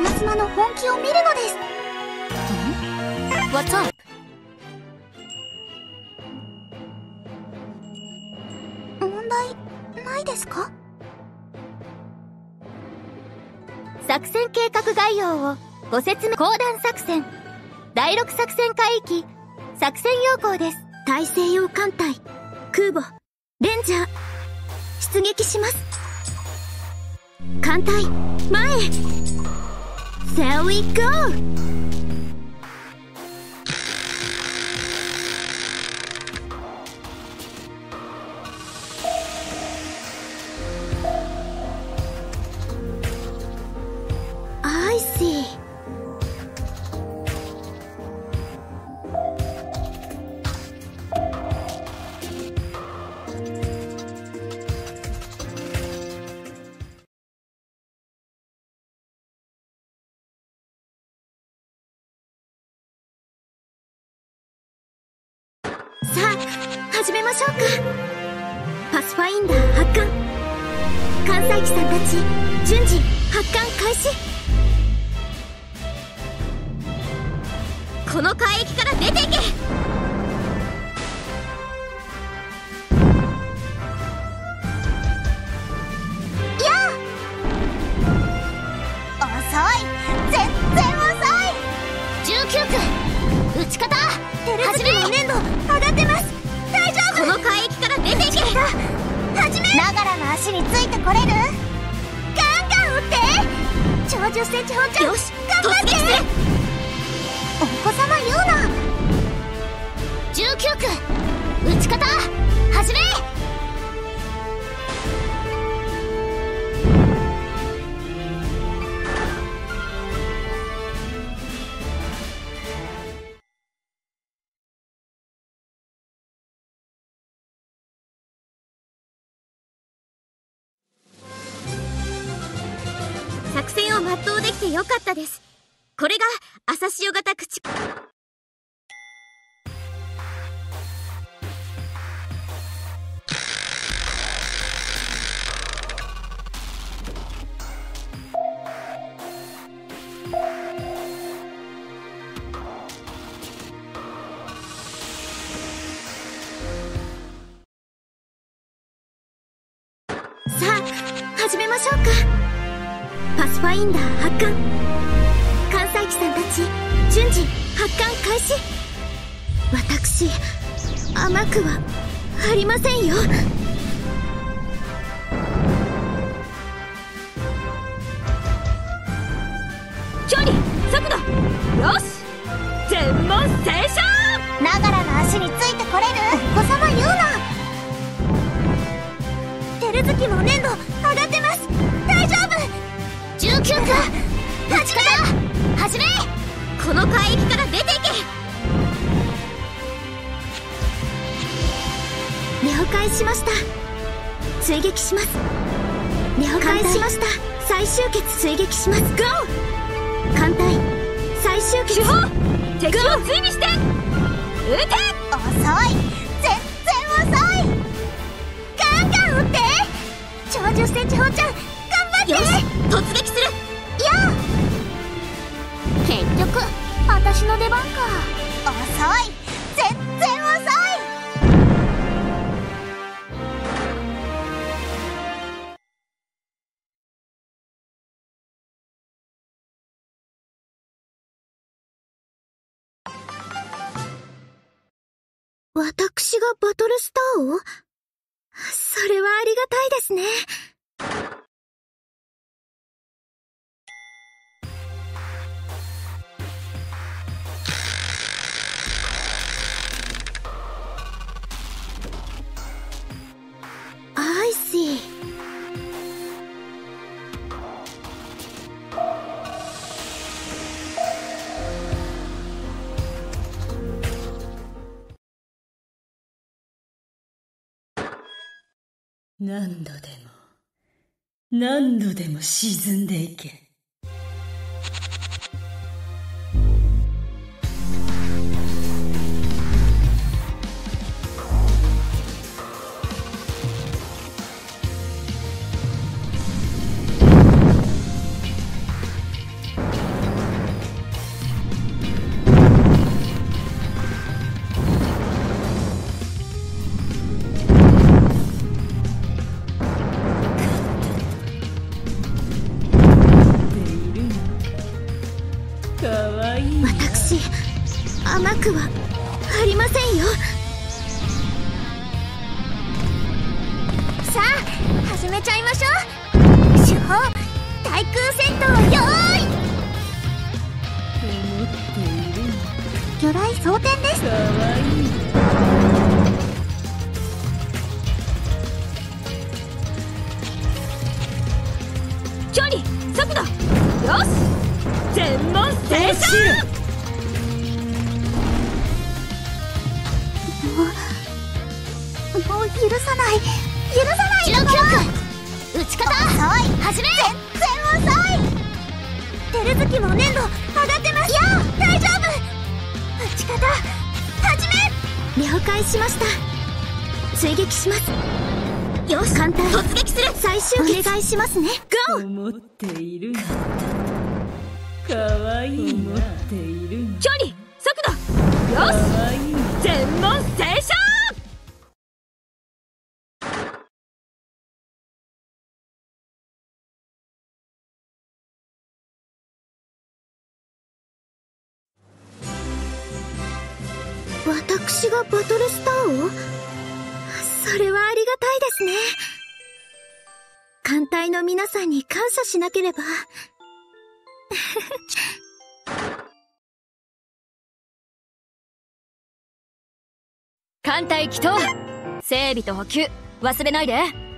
稲妻の本気を見るのです。What's up? 問題ないですか？作戦計画概要をご説明。講談作戦。第6作戦海域作戦要項です。大西洋艦隊。空母。レンジャー。出撃します。艦隊。前へ There we go! 始めましょうか。パスファインダー発艦艦載機さんたち順次発艦開始。この海域から出ていけ。遅い。全然遅い。19区。撃ち方。テレビの粘始めながらの足についてこれる？ガンガン撃って。超10センチ本ちゃんよし頑張って。お子様言うな。19区。撃ち方作戦を全うできてよかったです。これが朝潮型駆逐さあ始めましょうか。パスファインダー発艦艦載機さんたち順次発艦開始。私甘くはありませんよ。距離速度よし。全問正勝ながらの足についてこれる？お子様言うな。テレ月も粘土19区撃ち方始め。この海域から出ていけ。了解しました。追撃します。了解しました。再集結追撃します。GO! 艦隊。再集結主砲敵を追尾して。撃て。遅い。全然遅い。ガンガン撃って。超10センチ砲ちゃん頑張って。よし。突撃私の出番か。遅い。全然遅い。私がバトルスターを？それはありがたいですね。何度でも何度でも沈んでいけ。私甘くはありませんよ。さあ始めちゃいましょう。手法対空戦闘用意魚雷装填です。全問正走れもう許さない！許さない記録打ち方遅い始め全然遅いテレズキも粘度上がってます！いや大丈夫！打ち方始め！了解しました。追撃します。よし！簡単。突撃する！最終お願いしますね。ゴー思っている。がかわいい思っている距離速度。よし。いい全問正勝私がバトルスターを？それはありがたいですね。艦隊の皆さんに感謝しなければ。艦隊祈祷。整備と補給。忘れないで。